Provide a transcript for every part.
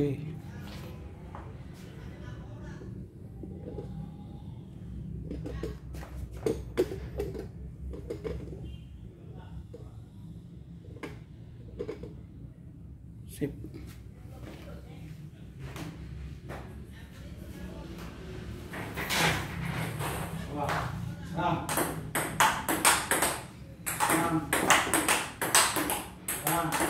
ok xếp Wow. Ah. Ah. Ah.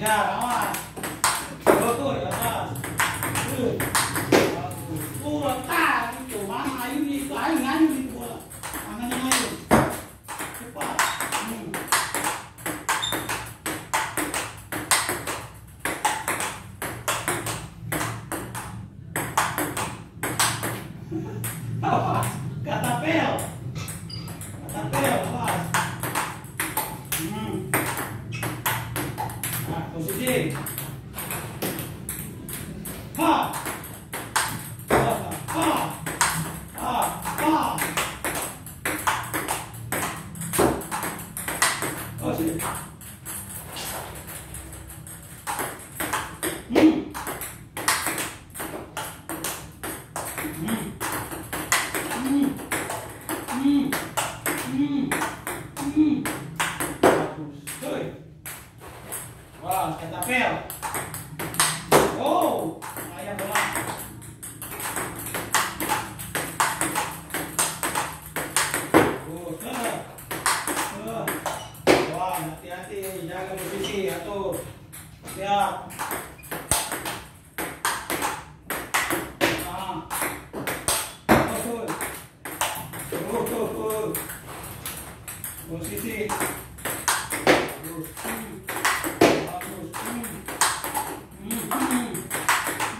nhà đó à? Có tuổi đó à? Ừ. Cô là ta chỗ má ai đi cái ngay đi cô là ăn ngay ngay Oh, dele. Hum. Hum. Hum. Hum. Dois. Uau, quer tapela? Oh! Hmm, hmm.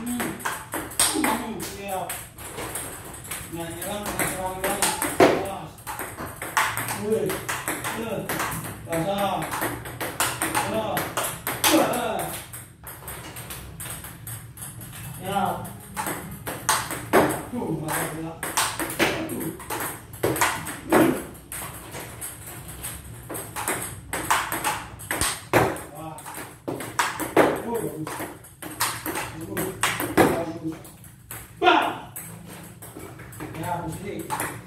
Hmm. Hmm, siap. Nah, nyerang, serang. Awas. Wih. Eh. Kasar. Eh. Bam! Yeah, I'm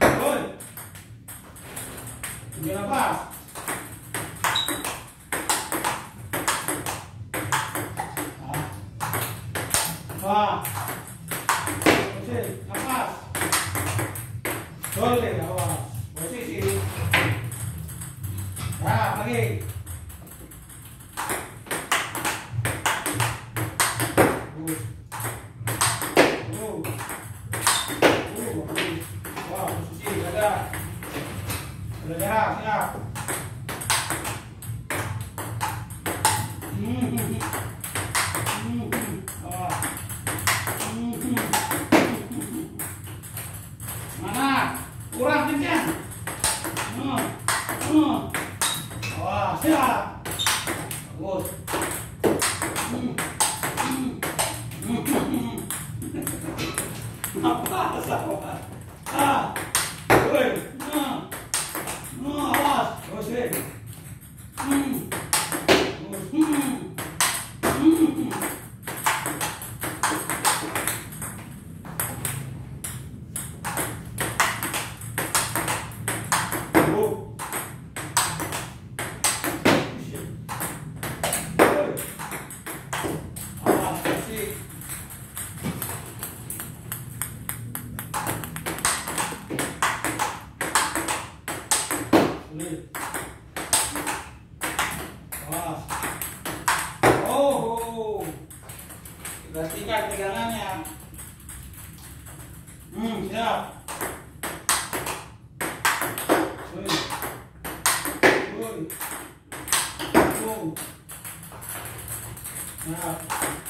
Thôi Nghĩa là vào Và Oke, nafas Boleh, nafas Oke, sini Nah, lagi Pastikan pegangannya. Hmm, siap. Woi. Woi. Boom. Siap.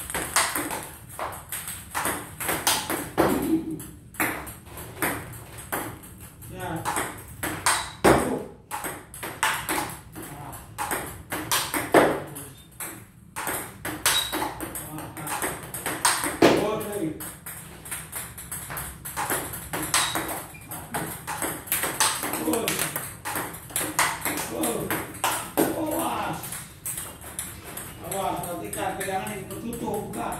Awas, perhatikan pegangan ini tertutup, buka.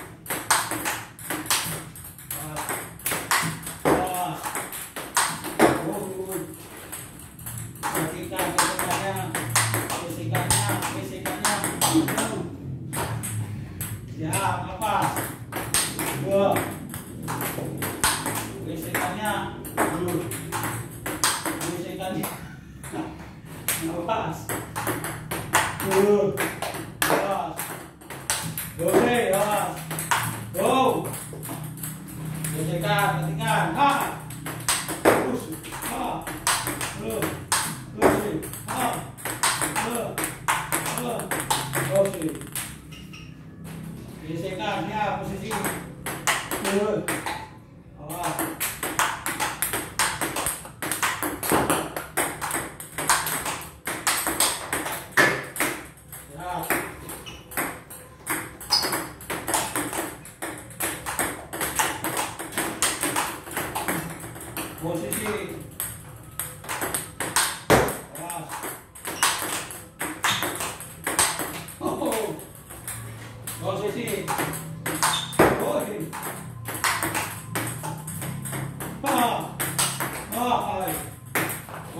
Awas. Dulu. Awas. Go. Gesekan, ketingkan. Ha. Terus. Ha. Terus. Terus. Ha. Terus. Terus. Oke. Gesekan, ya posisi. Terus.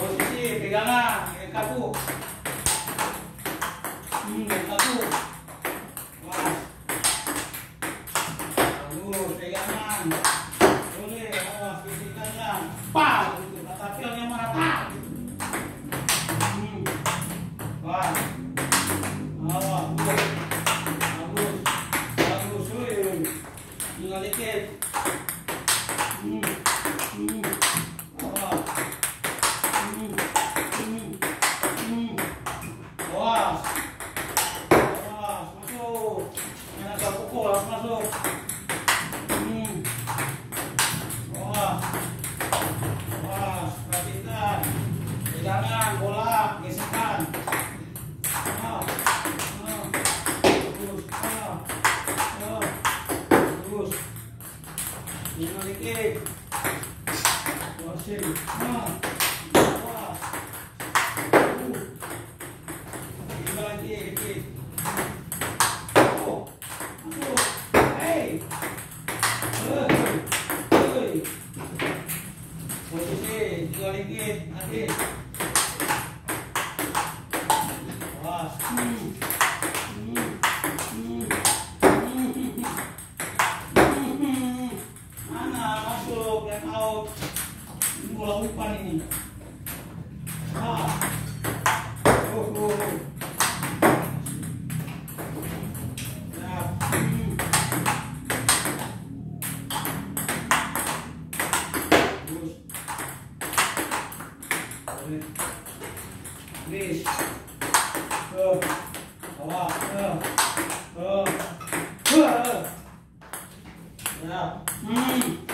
Posisi pegangan kaku hmm tinggal dikit hmm. Hmm. awas masuk yang agak masuk hmm. Awas. Awas, perhatikan. Pegangan, bola, gesekan. Out? Ini umpan ini. Ah. Oh, oh. Siap. Hmm. Tuh. Wah. Ya. Hmm. Hmm.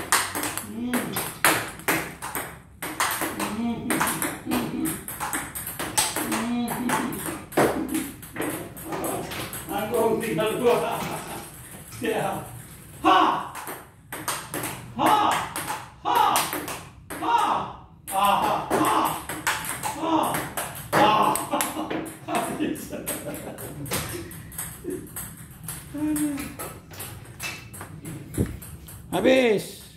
yeah. Ha!